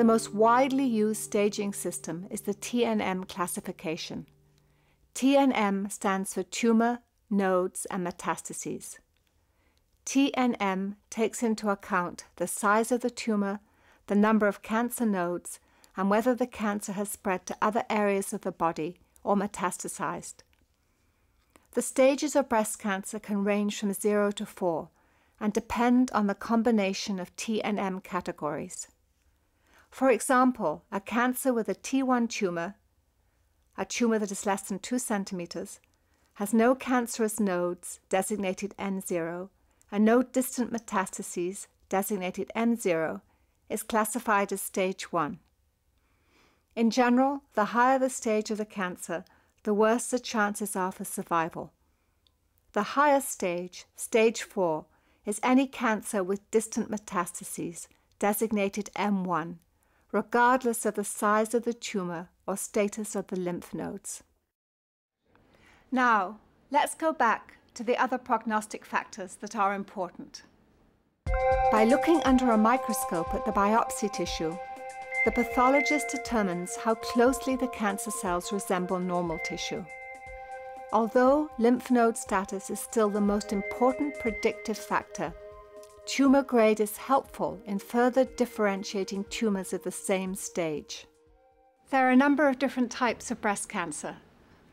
The most widely used staging system is the TNM classification. TNM stands for tumor, nodes, and metastases. TNM takes into account the size of the tumor, the number of cancer nodes, and whether the cancer has spread to other areas of the body or metastasized. The stages of breast cancer can range from 0 to 4 and depend on the combination of TNM categories. For example, a cancer with a T1 tumor, a tumor that is less than 2 centimeters, has no cancerous nodes designated N0 and no distant metastases designated M0, is classified as stage 1. In general, the higher the stage of the cancer, the worse the chances are for survival. The highest stage, stage 4, is any cancer with distant metastases, designated M1, regardless of the size of the tumor or status of the lymph nodes. Now, let's go back to the other prognostic factors that are important. By looking under a microscope at the biopsy tissue, the pathologist determines how closely the cancer cells resemble normal tissue. Although lymph node status is still the most important predictive factor, tumor grade is helpful in further differentiating tumors of the same stage. There are a number of different types of breast cancer.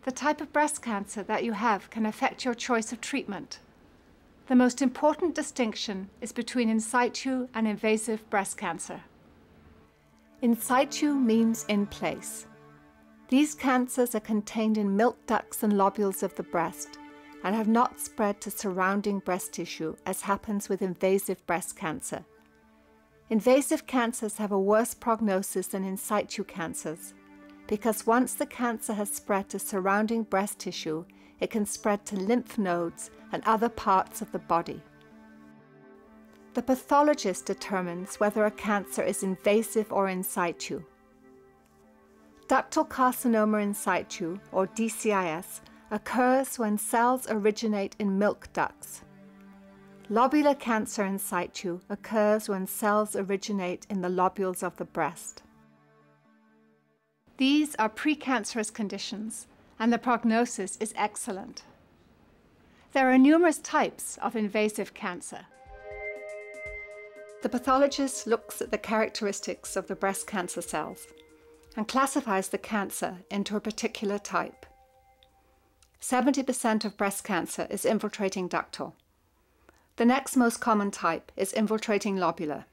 The type of breast cancer that you have can affect your choice of treatment. The most important distinction is between in situ and invasive breast cancer. In situ means in place. These cancers are contained in milk ducts and lobules of the breast and have not spread to surrounding breast tissue as happens with invasive breast cancer. Invasive cancers have a worse prognosis than in situ cancers because once the cancer has spread to surrounding breast tissue, it can spread to lymph nodes and other parts of the body. The pathologist determines whether a cancer is invasive or in situ. Ductal carcinoma in situ, or DCIS, occurs when cells originate in milk ducts. Lobular cancer in situ occurs when cells originate in the lobules of the breast. These are precancerous conditions, and the prognosis is excellent. There are numerous types of invasive cancer. The pathologist looks at the characteristics of the breast cancer cells and classifies the cancer into a particular type. 70% of breast cancer is infiltrating ductal. The next most common type is infiltrating lobular.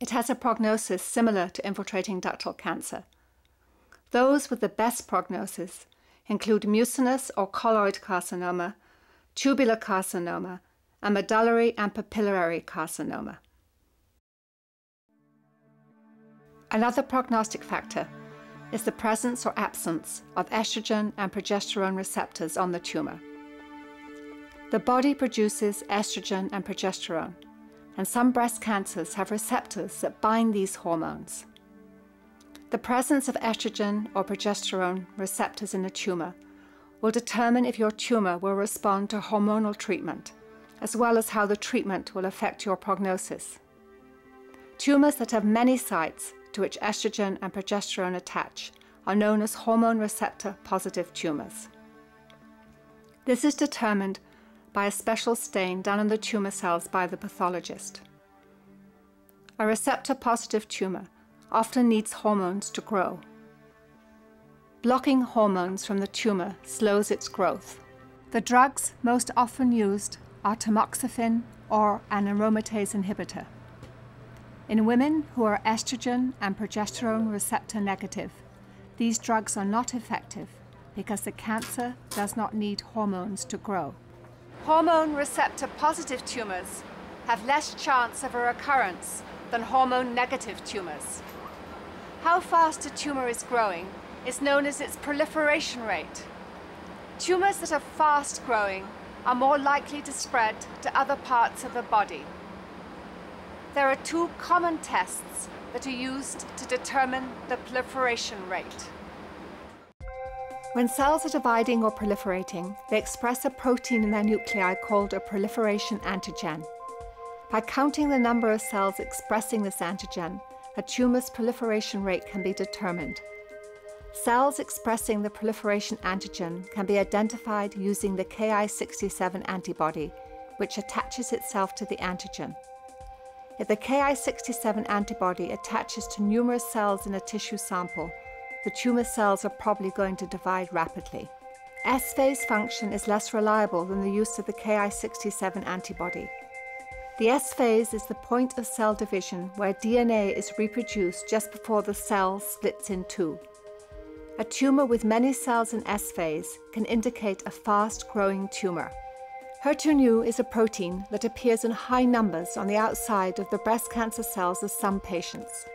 It has a prognosis similar to infiltrating ductal cancer. Those with the best prognosis include mucinous or colloid carcinoma, tubular carcinoma, and medullary and papillary carcinoma. Another prognostic factor is the presence or absence of estrogen and progesterone receptors on the tumor. The body produces estrogen and progesterone, and some breast cancers have receptors that bind these hormones. The presence of estrogen or progesterone receptors in a tumor will determine if your tumor will respond to hormonal treatment, as well as how the treatment will affect your prognosis. Tumors that have many sites to which estrogen and progesterone attach are known as hormone receptor positive tumors. This is determined by a special stain done on the tumor cells by the pathologist. A receptor positive tumor often needs hormones to grow. Blocking hormones from the tumor slows its growth. The drugs most often used are tamoxifen or an aromatase inhibitor. In women who are estrogen and progesterone receptor negative, these drugs are not effective because the cancer does not need hormones to grow. Hormone receptor positive tumors have less chance of a recurrence than hormone negative tumors. How fast a tumor is growing is known as its proliferation rate. Tumors that are fast growing are more likely to spread to other parts of the body. There are two common tests that are used to determine the proliferation rate. When cells are dividing or proliferating, they express a protein in their nuclei called a proliferation antigen. By counting the number of cells expressing this antigen a tumor's proliferation rate can be determined. Cells expressing the proliferation antigen can be identified using the Ki67 antibody, which attaches itself to the antigen. If the Ki67 antibody attaches to numerous cells in a tissue sample, the tumour cells are probably going to divide rapidly. S phase fraction is less reliable than the use of the Ki67 antibody. The S phase is the point of cell division where DNA is reproduced just before the cell splits in two. A tumour with many cells in S phase can indicate a fast growing tumour. HER2-neu is a protein that appears in high numbers on the outside of the breast cancer cells of some patients.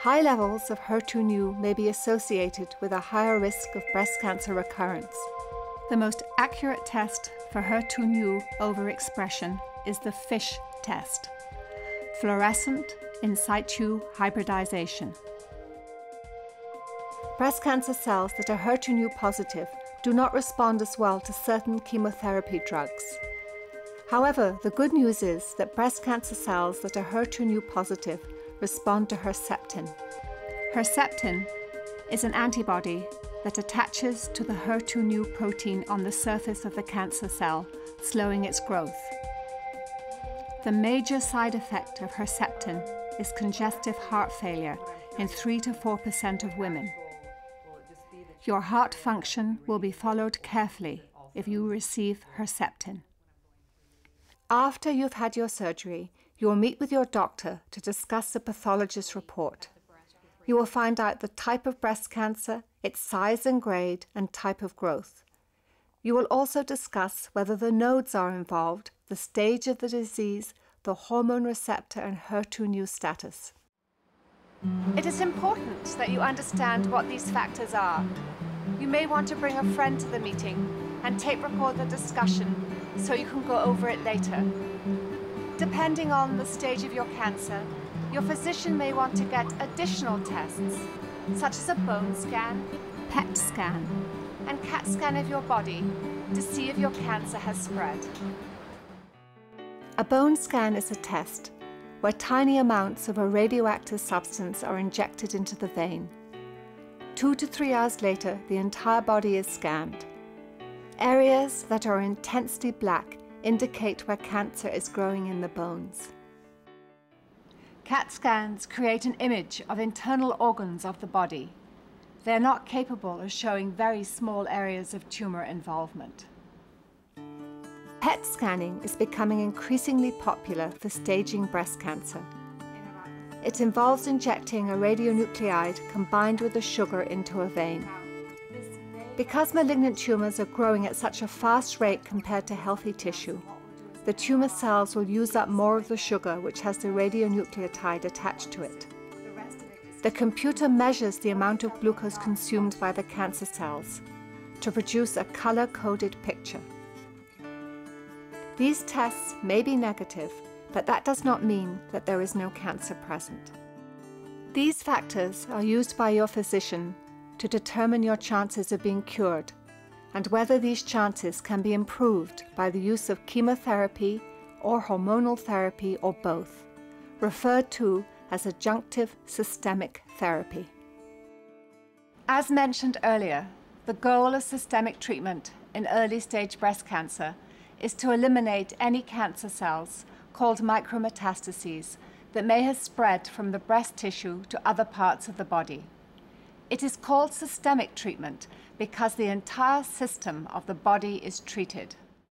High levels of HER2-neu may be associated with a higher risk of breast cancer recurrence. The most accurate test for HER2-neu overexpression is the FISH test, fluorescent in situ hybridization. Breast cancer cells that are HER2-neu positive do not respond as well to certain chemotherapy drugs. However, the good news is that breast cancer cells that are HER2-neu positive respond to Herceptin. Herceptin is an antibody that attaches to the HER2-neu protein on the surface of the cancer cell, slowing its growth. The major side effect of Herceptin is congestive heart failure in 3 to 4% of women. Your heart function will be followed carefully if you receive Herceptin. After you've had your surgery, you will meet with your doctor to discuss the pathologist's report. You will find out the type of breast cancer, its size and grade, and type of growth. You will also discuss whether the nodes are involved, the stage of the disease, the hormone receptor, and HER2-neu status. It is important that you understand what these factors are. You may want to bring a friend to the meeting and tape record the discussion so you can go over it later. Depending on the stage of your cancer, your physician may want to get additional tests, such as a bone scan, PET scan, and CAT scan of your body to see if your cancer has spread. A bone scan is a test where tiny amounts of a radioactive substance are injected into the vein. Two to three hours later, the entire body is scanned. Areas that are intensely black indicate where cancer is growing in the bones. CAT scans create an image of internal organs of the body. They are not capable of showing very small areas of tumor involvement. PET scanning is becoming increasingly popular for staging breast cancer. It involves injecting a radionuclide combined with a sugar into a vein. Because malignant tumours are growing at such a fast rate compared to healthy tissue, the tumour cells will use up more of the sugar which has the radionuclide attached to it. The computer measures the amount of glucose consumed by the cancer cells to produce a color-coded picture. These tests may be negative, but that does not mean that there is no cancer present. These factors are used by your physician to determine your chances of being cured and whether these chances can be improved by the use of chemotherapy or hormonal therapy or both, referred to as adjunctive systemic therapy. As mentioned earlier, the goal of systemic treatment in early stage breast cancer is to eliminate any cancer cells called micrometastases that may have spread from the breast tissue to other parts of the body. It is called systemic treatment because the entire system of the body is treated.